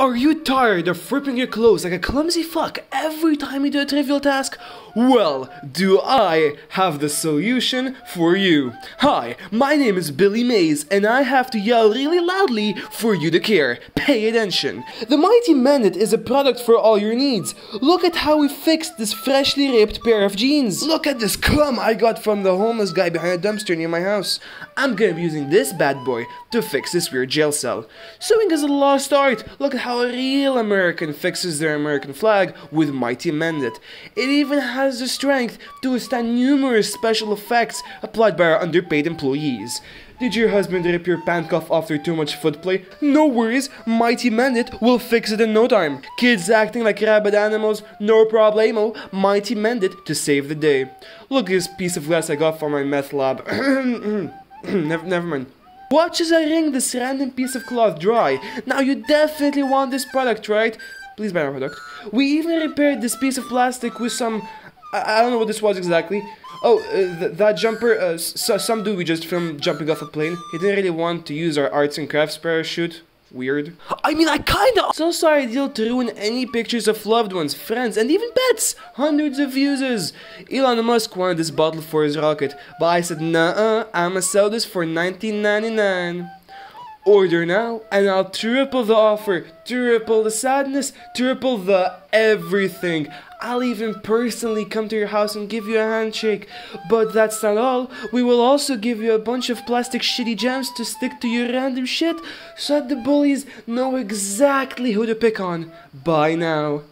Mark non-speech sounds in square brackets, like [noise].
Are you tired of ripping your clothes like a clumsy fuck every time you do a trivial task? Well, do I have the solution for you. Hi, my name is Billy Mays, and I have to yell really loudly for you to care. Pay attention. The Mighty Mendit is a product for all your needs. Look at how we fixed this freshly ripped pair of jeans. Look at this cum I got from the homeless guy behind a dumpster near my house. I'm gonna be using this bad boy to fix this weird jail cell. Sewing is a lost art. Look at how a real American fixes their American flag with Mighty Mendit. It even has the strength to withstand numerous special effects applied by our underpaid employees. Did your husband rip your pant cuff after too much footplay? No worries, Mighty Mendit will fix it in no time. Kids acting like rabid animals? No problemo, Mighty Mendit to save the day. Look at this piece of glass I got from my meth lab. [coughs] never, never mind. Watch as I wring this random piece of cloth dry. Now you definitely want this product, right? Please buy our product. We even repaired this piece of plastic with some... I, I don't know what this was exactly. Oh, uh, th that jumper, uh, so some dude we just filmed jumping off a plane. He didn't really want to use our arts and crafts parachute. Weird. I mean, I kinda. So sorry, deal to ruin any pictures of loved ones, friends, and even pets. Hundreds of uses. Elon Musk wanted this bottle for his rocket, but I said, nah, I'ma sell this for 19.99. Order now, and I'll triple the offer, triple the sadness, triple the everything. I'll even personally come to your house and give you a handshake. But that's not all. We will also give you a bunch of plastic shitty gems to stick to your random shit so that the bullies know exactly who to pick on. Bye now.